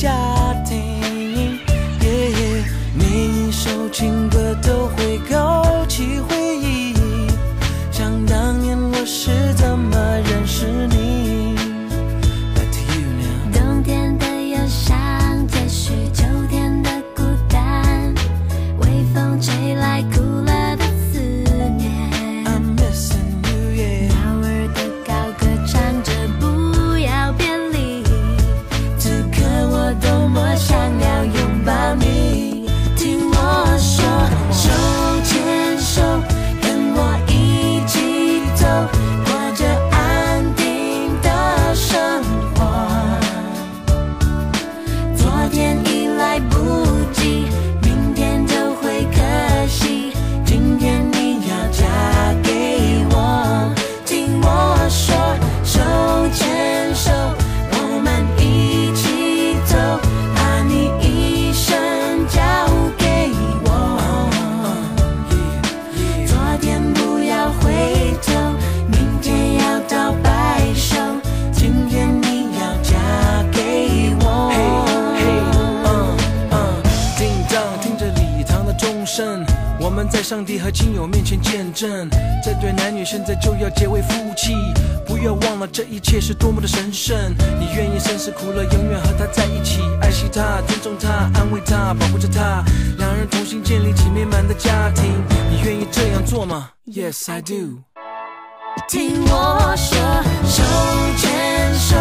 家庭。每一首情歌都会终身我们在上帝和亲友面前见证这对男女现在就要结为夫妻不要忘了这一切是多么的神圣。你愿意生死苦乐永远和他在一起爱惜他尊重他安慰他保护着他两人同心建立起美满的家庭你愿意这样做吗？Yes i do 听我说手牵手